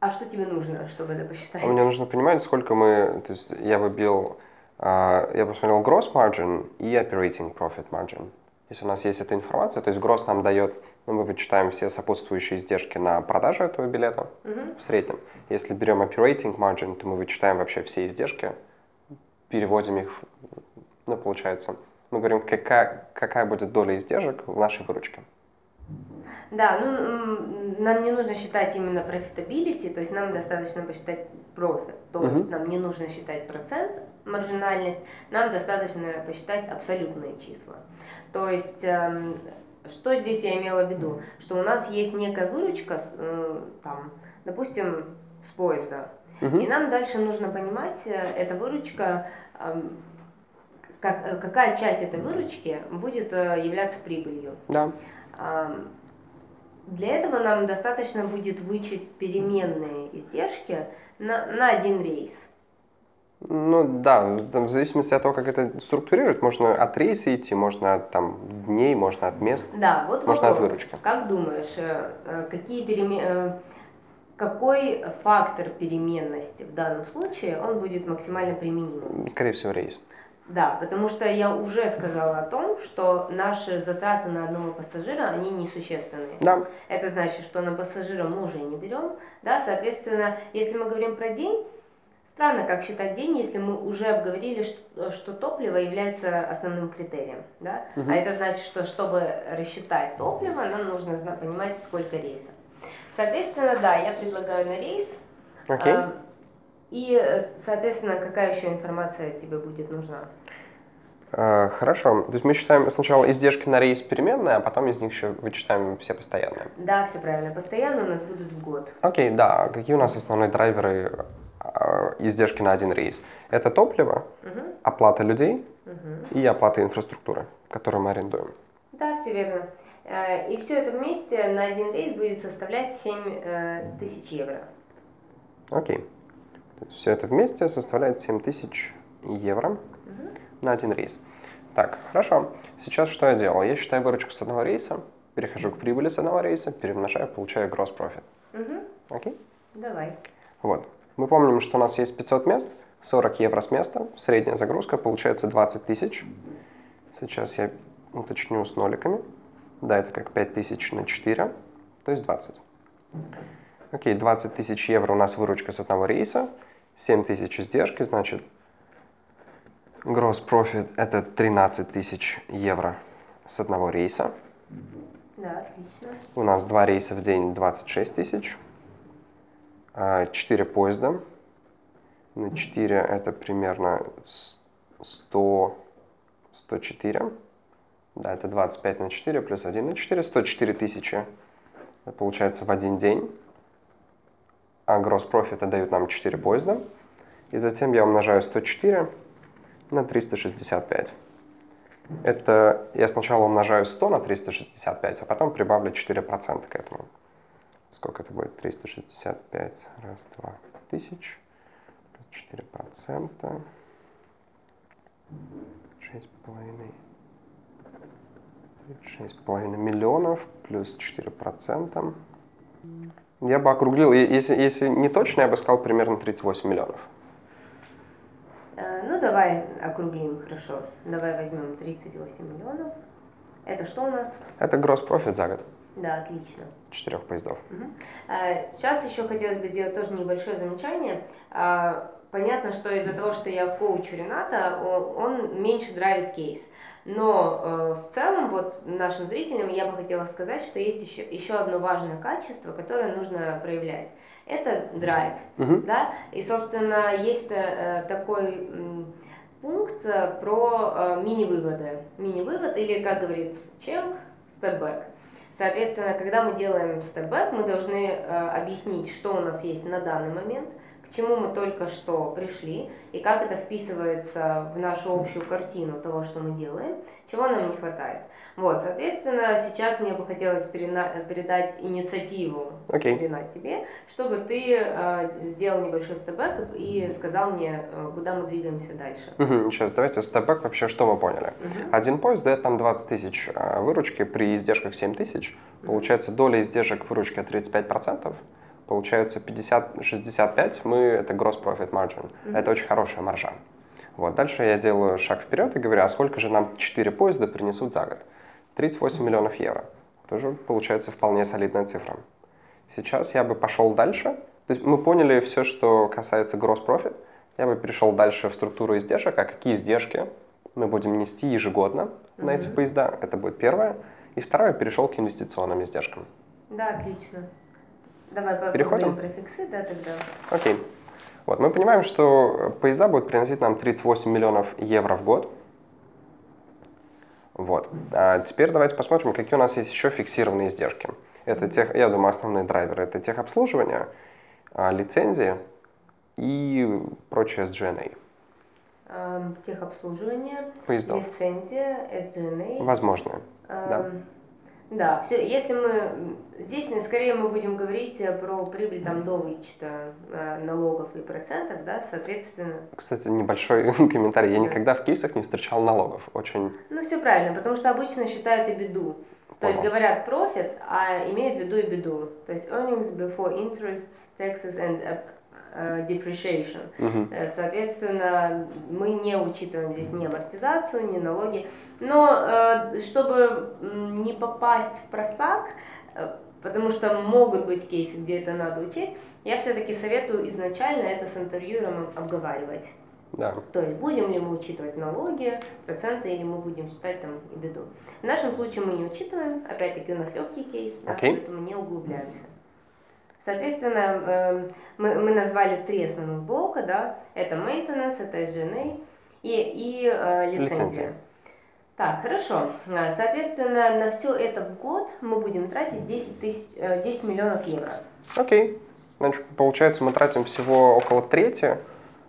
Speaker 1: а что тебе нужно, чтобы это посчитать?
Speaker 2: Мне нужно понимать, сколько мы, то есть я выбил, а, я посмотрел gross margin и operating profit margin. Если у нас есть эта информация, то есть gross нам дает, ну, мы вычитаем все сопутствующие издержки на продажу этого билета
Speaker 1: Мгм.
Speaker 2: в среднем. Если берем operating margin, то мы вычитаем вообще все издержки, переводим их, ну, получается, мы говорим, какая, какая будет доля издержек в нашей выручке.
Speaker 1: Да, ну нам не нужно считать именно profitability, то есть нам достаточно посчитать profit, то есть нам не нужно считать процент, маржинальность, нам достаточно посчитать абсолютные числа. То есть эм, что здесь я имела в виду? Что у нас есть некая выручка, э, там, допустим, с поезда,
Speaker 2: Мгм.
Speaker 1: И нам дальше нужно понимать, э, эта выручка, эм, как, э, какая часть этой выручки будет являться прибылью.
Speaker 2: Да.
Speaker 1: Для этого нам достаточно будет вычесть переменные издержки на, на один рейс.
Speaker 2: Ну да, там, в зависимости от того, как это структурировать, можно от рейса идти, можно от там, дней, можно от мест.
Speaker 1: Да, вот
Speaker 2: Можно от
Speaker 1: вопрос.
Speaker 2: выручки.
Speaker 1: Как думаешь, э, э, какие переме- э, какой фактор переменности в данном случае он будет максимально применимым?
Speaker 2: Скорее всего, рейс.
Speaker 1: Да, потому что я уже сказала о том, что наши затраты на одного пассажира, они несущественные.
Speaker 2: Да,
Speaker 1: Это значит, что на пассажира мы уже не берем, да, соответственно, если мы говорим про день, странно, как считать день, если мы уже обговорили, что, что топливо является основным критерием, да,
Speaker 2: Мгм.
Speaker 1: а это значит, что чтобы рассчитать топливо, нам нужно понимать, сколько рейсов. Соответственно, да, я предлагаю на рейс,
Speaker 2: окей.
Speaker 1: а, и, соответственно, какая еще информация тебе будет нужна?
Speaker 2: Э, Хорошо. То есть мы считаем сначала издержки на рейс переменные, а потом из них еще вычитаем все постоянные.
Speaker 1: Да, все правильно, постоянно у нас будут в год.
Speaker 2: Окей, да. Какие у нас основные драйверы э, издержки на один рейс? Это топливо,
Speaker 1: Мгм,
Speaker 2: оплата людей
Speaker 1: мгм.
Speaker 2: и оплата инфраструктуры, которую мы арендуем.
Speaker 1: Да, все верно. Э, и все это вместе на один рейс будет составлять 7 э, тысяч евро.
Speaker 2: Окей. Все это вместе составляет 7 тысяч евро угу. на один рейс. Так, хорошо. Сейчас что я делал? Я считаю выручку с одного рейса, перехожу к прибыли с одного рейса, перемножаю, получаю gross profit.
Speaker 1: Угу.
Speaker 2: Окей?
Speaker 1: Давай.
Speaker 2: Вот. Мы помним, что у нас есть 500 мест, 40 евро с места, средняя загрузка получается 20 тысяч. Сейчас я уточню с ноликами. Да, это как 5 тысяч на 4, то есть 20. Окей, 20 тысяч евро у нас выручка с одного рейса, 7 тысяч издержки, значит, gross profit это 13 тысяч евро с одного рейса.
Speaker 1: Да, отлично.
Speaker 2: У нас два рейса в день 26 тысяч. 4 а, поезда. На 4 это примерно 100, 104. Да, это 25 на 4 плюс 1 на 4, 104 тысячи. Это получается в один день. А gross profit дают нам 4 поезда. И затем я умножаю 104 на 365. Это я сначала умножаю 100 на 365, а потом прибавлю 4% к этому. Сколько это будет? 365 раз, два тысяч. 4 процента. Шесть половиной. Шесть половиной миллионов плюс 4 процента. Я бы округлил, если, если не точно, я бы сказал примерно 38 миллионов.
Speaker 1: Э, ну, давай округлим, хорошо. Давай возьмем 38 миллионов. Это что у нас?
Speaker 2: Это gross profit за год.
Speaker 1: Да, отлично.
Speaker 2: Четырех поездов.
Speaker 1: Угу. Сейчас еще хотелось бы сделать тоже небольшое замечание. Понятно, что из-за того, что я коучу Рената, он меньше драйвит кейс. Но э, в целом, вот нашим зрителям я бы хотела сказать, что есть еще, еще одно важное качество, которое нужно проявлять. Это драйв.
Speaker 2: Uh-huh.
Speaker 1: Да? И, собственно, есть э, такой э, пункт про э, мини-выводы. Мини-вывод или, как говорит Чемп, степбэк. Соответственно, когда мы делаем степбэк, мы должны э, объяснить, что у нас есть на данный момент, к чему мы только что пришли и как это вписывается в нашу общую картину того, что мы делаем, чего нам не хватает. Вот, соответственно, сейчас мне бы хотелось передать инициативу
Speaker 2: okay.
Speaker 1: Ренат, тебе, чтобы ты э, сделал небольшой степбэк и сказал мне, э, куда мы двигаемся дальше.
Speaker 2: Угу, сейчас давайте степбэк вообще, что мы поняли. Угу. Один поезд дает там 20 тысяч э, выручки при издержках 7 тысяч. Получается, доля издержек выручки 35% получается 50-65, мы, это gross profit margin. Mm-hmm. Это очень хорошая маржа. Вот. Дальше я делаю шаг вперед и говорю, а сколько же нам 4 поезда принесут за год? 38 миллионов евро. Тоже получается вполне солидная цифра. Сейчас я бы пошел дальше. То есть мы поняли все, что касается gross profit. Я бы перешел дальше в структуру издержек, а какие издержки мы будем нести ежегодно mm-hmm. на эти поезда. Это будет первое. И второе, перешел к инвестиционным издержкам.
Speaker 1: Да, отлично. Давай
Speaker 2: Переходим?
Speaker 1: префиксы, да, тогда.
Speaker 2: Окей. Вот, мы понимаем, что поезда будут приносить нам 38 миллионов евро в год. Вот. А теперь давайте посмотрим, какие у нас есть еще фиксированные издержки. Это тех, я думаю, основные драйверы. Это техобслуживание, а, лицензии и прочее SGNA.
Speaker 1: Эм, техобслуживание,
Speaker 2: Поездов.
Speaker 1: лицензия, SGNA.
Speaker 2: Возможно,
Speaker 1: эм, да. Да, все, если мы здесь скорее мы будем говорить э, про прибыль там до вычета э, налогов и процентов, да, соответственно.
Speaker 2: Кстати, небольшой комментарий. Я да. никогда в кейсах не встречал налогов. Очень.
Speaker 1: Ну все правильно, потому что обычно считают и беду. То есть говорят profit, а имеют в виду и беду. То есть earnings before interest, taxes and depreciation.
Speaker 2: Угу.
Speaker 1: Соответственно, мы не учитываем здесь ни амортизацию, ни налоги. Но э, чтобы не попасть в просак, потому что могут быть кейсы, где это надо учесть, я все-таки советую изначально это с интервьюером обговаривать.
Speaker 2: Да.
Speaker 1: То есть будем ли мы учитывать налоги, проценты, или мы будем считать там и беду. В нашем случае мы не учитываем, опять-таки у нас легкий кейс, okay. да, поэтому не углубляемся. Соответственно, эм, мы, мы назвали три основных блока, да, это maintenance, это SGNA и, и э, лицензия. лицензия. Так, хорошо. А, соответственно, на все это в год мы будем тратить 10, тысяч, 10 э, миллионов евро.
Speaker 2: Окей. Значит, получается, мы тратим всего около трети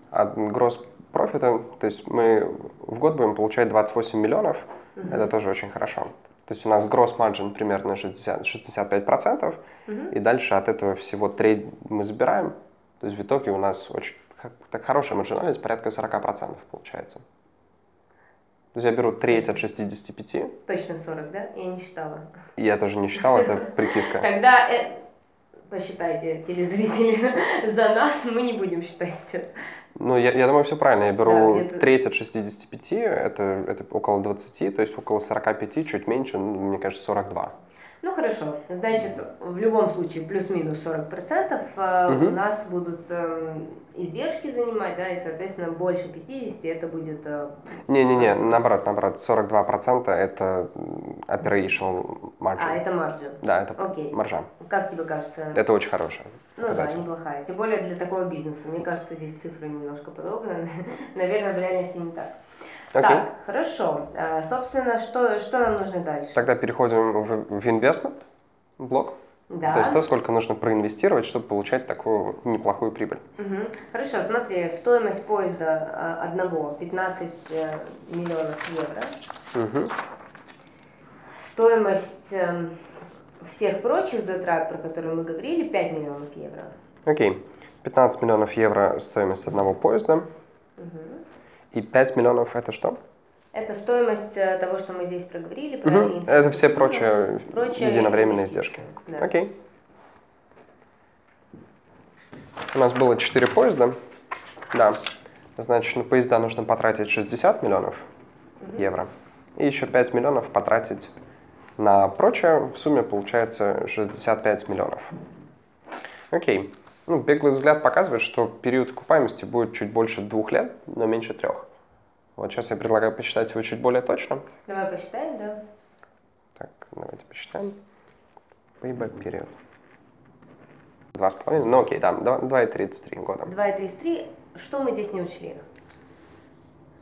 Speaker 2: от гросс профита. То есть мы в год будем получать 28 миллионов. Угу. Это тоже очень хорошо. То есть у нас gross margin примерно 60, 65%, угу. и дальше от этого всего треть мы забираем. То есть в итоге у нас очень так хорошая маржинальность, порядка 40% получается. То есть я беру треть от 65.
Speaker 1: Точно 40, да? Я не считала.
Speaker 2: Я тоже не считала, это прикидка.
Speaker 1: Тогда э, посчитайте, телезрители, за нас мы не будем считать сейчас.
Speaker 2: Ну, я, я думаю, все правильно. Я беру да, треть от 65, это, это около 20, то есть около 45, чуть меньше, ну, мне кажется, 42.
Speaker 1: Ну хорошо, значит, в любом случае плюс-минус 40% э, угу. у нас будут э, издержки занимать, да, и, соответственно, больше 50 это будет... Э,
Speaker 2: Не-не-не, наоборот, наоборот, 42% это operational margin.
Speaker 1: А, это margin.
Speaker 2: Да, это Окей. маржа.
Speaker 1: Как тебе кажется?
Speaker 2: Это очень хорошая.
Speaker 1: Ну да, неплохая. Тем более для такого бизнеса. Мне кажется, здесь цифры немножко подогнаны. Наверное, в реальности не так. Okay. Так, хорошо. А, собственно, что, что нам нужно дальше?
Speaker 2: Тогда переходим в, в investment блок.
Speaker 1: Да.
Speaker 2: То есть то, сколько нужно проинвестировать, чтобы получать такую неплохую прибыль.
Speaker 1: Угу. Хорошо, смотри, стоимость поезда а, одного 15 э, миллионов евро.
Speaker 2: Угу.
Speaker 1: Стоимость эм, всех прочих затрат, про которые мы говорили, 5 миллионов евро.
Speaker 2: Окей. Okay. 15 миллионов евро стоимость одного поезда.
Speaker 1: Угу.
Speaker 2: И 5 миллионов это что?
Speaker 1: Это стоимость э, того, что мы здесь проговорили.
Speaker 2: Про угу. Это все прочие, прочие единовременные издержки.
Speaker 1: Да.
Speaker 2: Окей. У нас было 4 поезда. Да. Значит, на поезда нужно потратить 60 миллионов угу. евро. И еще 5 миллионов потратить на прочее. В сумме получается 65 миллионов. Окей. Ну, беглый взгляд показывает, что период окупаемости будет чуть больше двух лет, но меньше трех. Вот сейчас я предлагаю посчитать его чуть более точно.
Speaker 1: Давай посчитаем, да.
Speaker 2: Так, давайте посчитаем. Payback период. Два с половиной, ну окей, да, 2,33 года.
Speaker 1: 2,33, что мы здесь не учли?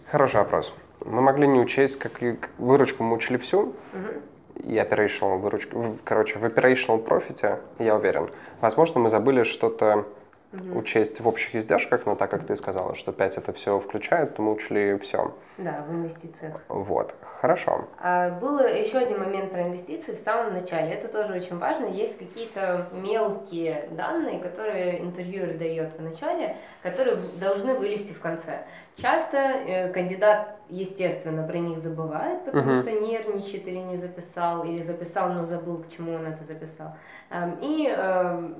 Speaker 2: Хороший вопрос. Мы могли не учесть, как выручку мы учли всю,
Speaker 1: угу
Speaker 2: и operational выручка. Короче, в operational профите, я уверен. Возможно, мы забыли что-то угу. учесть в общих издержках, но так как ты сказала, что 5 это все включает, то мы учли все.
Speaker 1: Да, в инвестициях.
Speaker 2: Вот, хорошо.
Speaker 1: А, был еще один момент про инвестиции в самом начале. Это тоже очень важно. Есть какие-то мелкие данные, которые интервьюер дает в начале, которые должны вылезти в конце. Часто э, кандидат естественно, про них забывает, потому uh-huh. что нервничает или не записал, или записал, но забыл, к чему он это записал. Эм, и эм,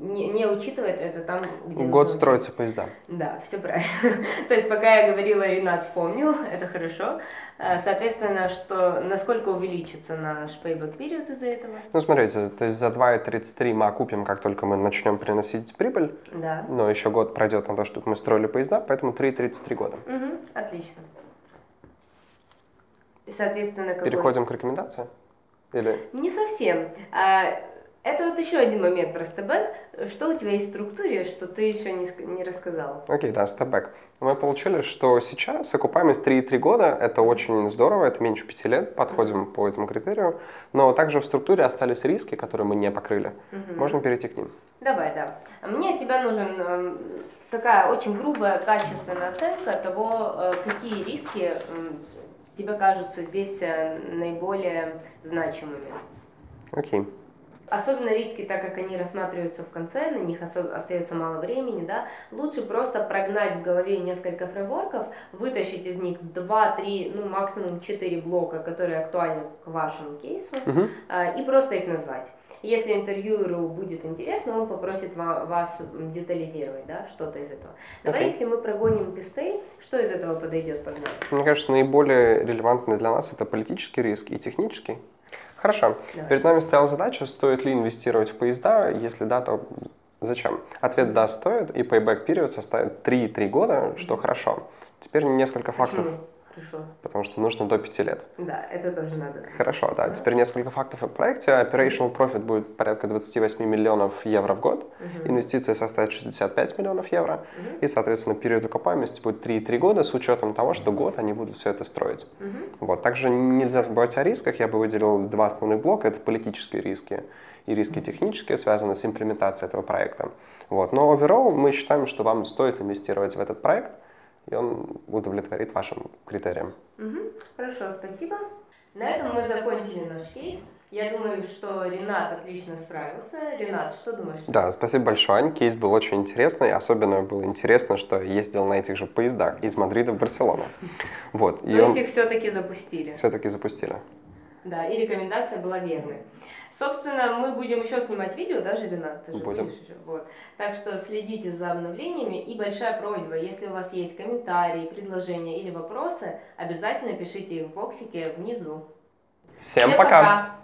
Speaker 1: не, не учитывает это там, где...
Speaker 2: Год строится поезда.
Speaker 1: Да, все правильно. То есть, пока я говорила, Ренат вспомнил, это хорошо. Э, соответственно, что насколько увеличится наш payback период из-за этого?
Speaker 2: Ну, смотрите, то есть за 2,33 мы окупим, как только мы начнем приносить прибыль.
Speaker 1: Да.
Speaker 2: Но еще год пройдет на то, чтобы мы строили поезда, поэтому 3,33 года.
Speaker 1: Угу, отлично. И, соответственно,
Speaker 2: какой... Переходим к рекомендациям? Или...
Speaker 1: Не совсем. А, это вот еще один момент про стебэк. Что у тебя есть в структуре, что ты еще не, не рассказал?
Speaker 2: Окей, okay, да, стебэк. Мы получили, что сейчас окупаемость 3,3 года, это очень здорово, это меньше 5 лет, подходим mm-hmm. по этому критерию, но также в структуре остались риски, которые мы не покрыли. Mm-hmm. Можно перейти к ним?
Speaker 1: Давай, да. Мне от тебя нужен э, такая очень грубая, качественная оценка того, э, какие риски э, тебе кажутся здесь э, наиболее значимыми?
Speaker 2: Окей. Okay.
Speaker 1: Особенно риски, так как они рассматриваются в конце, на них остается мало времени, да, лучше просто прогнать в голове несколько фреймворков, вытащить из них 2-3, ну максимум 4 блока, которые актуальны к вашему кейсу,
Speaker 2: uh-huh.
Speaker 1: и просто их назвать. Если интервьюеру будет интересно, он попросит вас детализировать да, что-то из этого. Давай, okay. если мы прогоним пистей, что из этого подойдет под нас?
Speaker 2: Мне кажется, наиболее релевантный для нас это политический риск и технический. Хорошо. Давай. Перед нами стояла задача, стоит ли инвестировать в поезда, если да, то зачем? Ответ да, стоит, и payback период составит 3-3 года, что хорошо. Теперь несколько фактов.
Speaker 1: Почему? Хорошо.
Speaker 2: Потому что нужно до 5 лет.
Speaker 1: Да, это тоже надо.
Speaker 2: Хорошо, да. Теперь несколько фактов о проекте. Operational profit будет порядка 28 миллионов евро в год.
Speaker 1: Угу.
Speaker 2: Инвестиция составит 65 миллионов евро.
Speaker 1: Угу.
Speaker 2: И, соответственно, период окупаемости будет 3,3 года с учетом того, что год они будут все это строить.
Speaker 1: Угу.
Speaker 2: Вот. Также нельзя забывать о рисках. Я бы выделил два основных блока. Это политические риски и риски технические, связанные с имплементацией этого проекта. Вот. Но overall мы считаем, что вам стоит инвестировать в этот проект, и он удовлетворит вашим критериям.
Speaker 1: Угу. Хорошо, спасибо. На этом мы закончили наш кейс. Я думаю, что Ренат отлично справился. Ренат, что думаешь?
Speaker 2: Да, спасибо большое, Ань. Кейс был очень интересный. Особенно было интересно, что ездил на этих же поездах из Мадрида в Барселону. Вот.
Speaker 1: То есть их все-таки запустили?
Speaker 2: Все-таки запустили.
Speaker 1: Да, и рекомендация была верной. Собственно, мы будем еще снимать видео, даже Ренат, ты же
Speaker 2: будем.
Speaker 1: будешь еще. Вот. Так что следите за обновлениями. И большая просьба, если у вас есть комментарии, предложения или вопросы, обязательно пишите их в боксике внизу.
Speaker 2: Всем, Всем пока! пока.